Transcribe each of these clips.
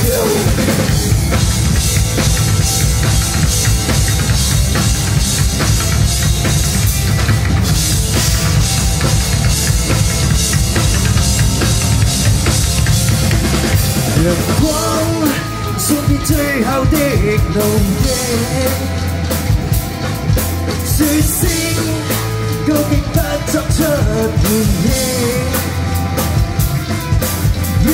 Đường quang xuống đi chơi hào địch nồng đêm Suy sinh câu kinh ta chọc chợt nhìn em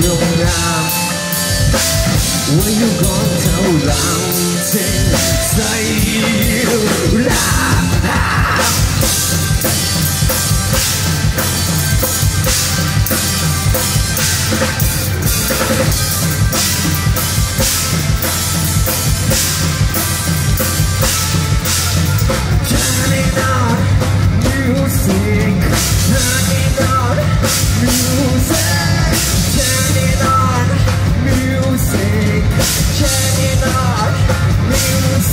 Việt Nam When you gone thâu lặng trên giây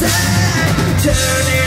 Turning